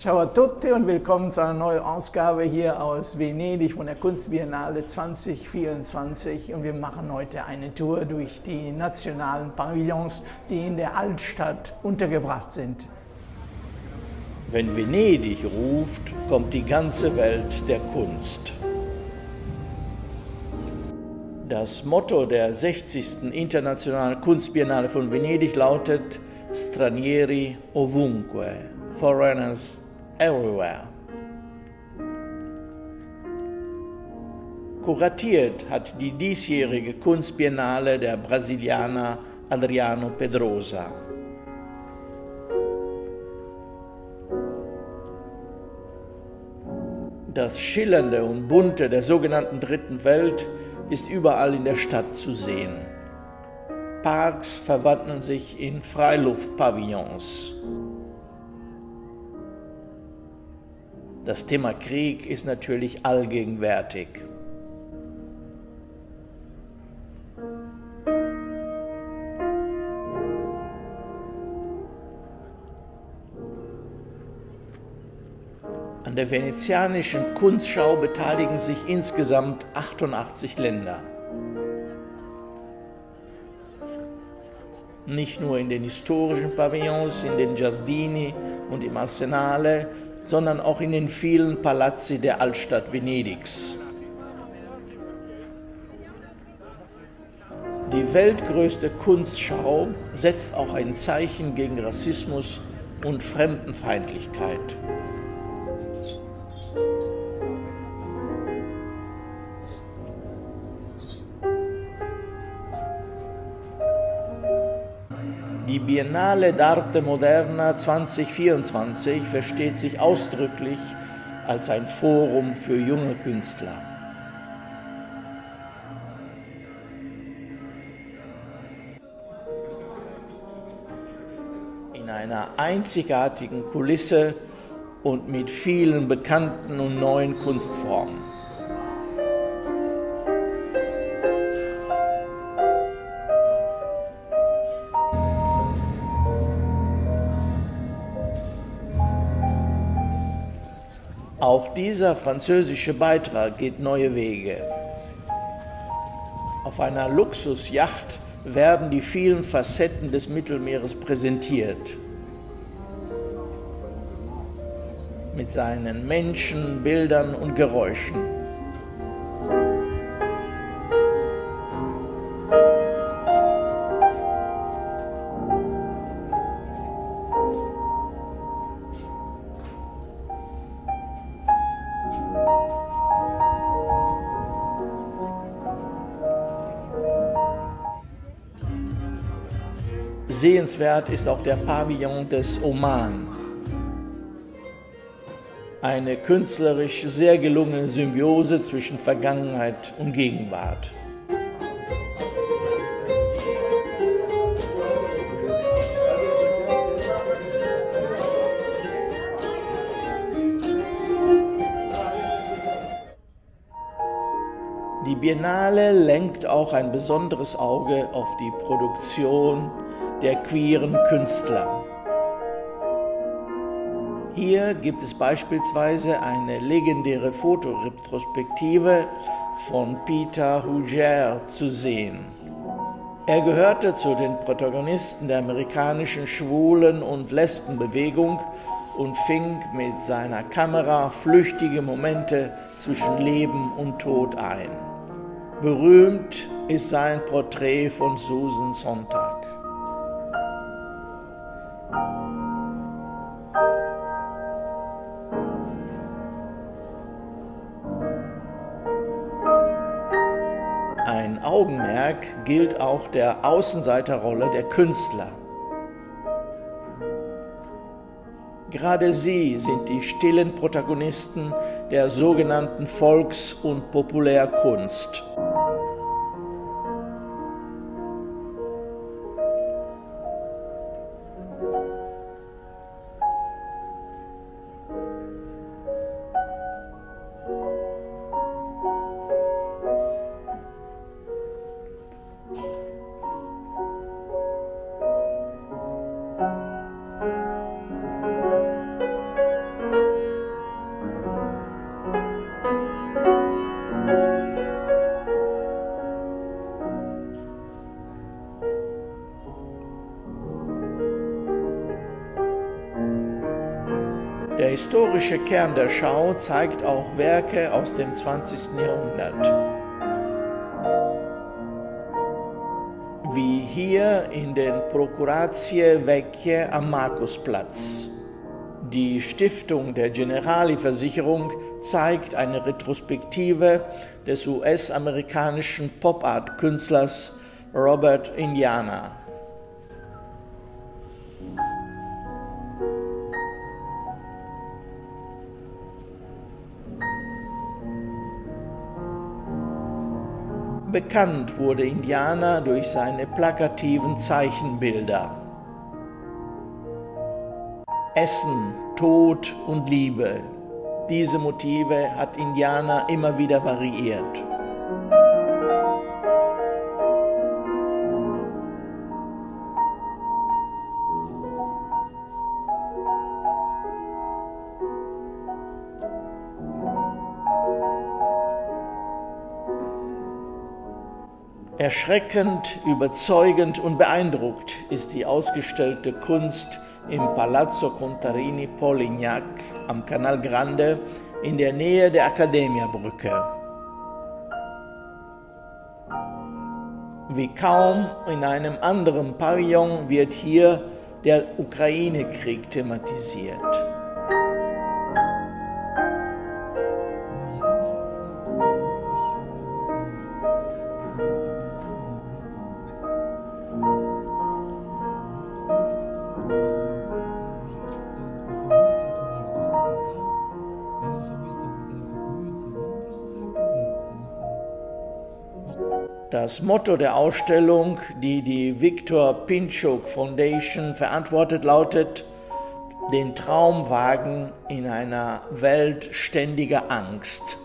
Ciao a tutti und willkommen zu einer neuen Ausgabe hier aus Venedig von der Kunstbiennale 2024. Und wir machen heute eine Tour durch die nationalen Pavillons, die in der Altstadt untergebracht sind. Wenn Venedig ruft, kommt die ganze Welt der Kunst. Das Motto der 60. Internationalen Kunstbiennale von Venedig lautet Stranieri ovunque, Foreigners everywhere. Kuratiert hat die diesjährige Kunstbiennale der Brasilianer Adriano Pedrosa. Das Schillernde und Bunte der sogenannten Dritten Welt ist überall in der Stadt zu sehen. Parks verwandeln sich in Freiluftpavillons. Das Thema Krieg ist natürlich allgegenwärtig. An der venezianischen Kunstschau beteiligen sich insgesamt 88 Länder. Nicht nur in den historischen Pavillons, in den Giardini und im Arsenale, sondern auch in den vielen Palazzi der Altstadt Venedigs. Die weltgrößte Kunstschau setzt auch ein Zeichen gegen Rassismus und Fremdenfeindlichkeit. Die Biennale d'Arte Moderna 2024 versteht sich ausdrücklich als ein Forum für junge Künstler. In einer einzigartigen Kulisse und mit vielen bekannten und neuen Kunstformen. Auch dieser französische Beitrag geht neue Wege. Auf einer Luxusjacht werden die vielen Facetten des Mittelmeeres präsentiert. Mit seinen Menschen, Bildern und Geräuschen. Sehenswert ist auch der Pavillon des Oman. Eine künstlerisch sehr gelungene Symbiose zwischen Vergangenheit und Gegenwart. Die Biennale lenkt auch ein besonderes Auge auf die Produktion der queeren Künstler. Hier gibt es beispielsweise eine legendäre Fotoretrospektive von Peter Hugère zu sehen. Er gehörte zu den Protagonisten der amerikanischen Schwulen- und Lesbenbewegung und fing mit seiner Kamera flüchtige Momente zwischen Leben und Tod ein. Berühmt ist sein Porträt von Susan Sontag. Augenmerk gilt auch der Außenseiterrolle der Künstler. Gerade sie sind die stillen Protagonisten der sogenannten Volks- und Populärkunst. Der historische Kern der Schau zeigt auch Werke aus dem 20. Jahrhundert. Wie hier in den Procuratie Vecchie am Markusplatz. Die Stiftung der Generali-Versicherung zeigt eine Retrospektive des US-amerikanischen Pop-Art-Künstlers Robert Indiana. Bekannt wurde Indiana durch seine plakativen Zeichenbilder. Essen, Tod und Liebe. Diese Motive hat Indiana immer wieder variiert. Erschreckend, überzeugend und beeindruckt ist die ausgestellte Kunst im Palazzo Contarini Polignac am Canal Grande in der Nähe der Accademia-Brücke. Wie kaum in einem anderen Pavillon wird hier der Ukraine-Krieg thematisiert. Das Motto der Ausstellung, die die Viktor Pinchuk Foundation verantwortet, lautet, den Traum wagen in einer Welt ständiger Angst.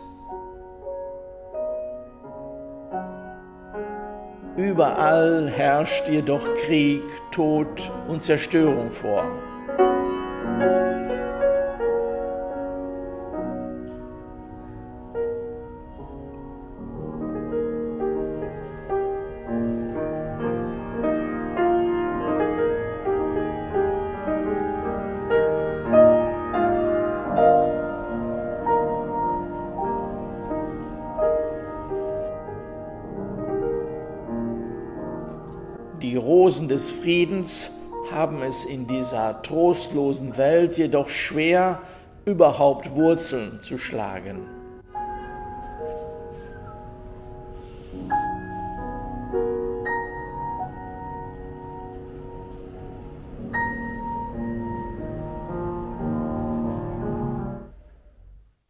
Überall herrscht jedoch Krieg, Tod und Zerstörung vor. Die Rosen des Friedens haben es in dieser trostlosen Welt jedoch schwer, überhaupt Wurzeln zu schlagen.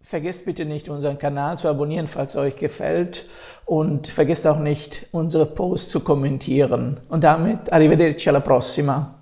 Vergesst bitte nicht, unseren Kanal zu abonnieren, falls es euch gefällt. Und vergesst auch nicht, unsere Posts zu kommentieren. Und damit, arrivederci alla prossima.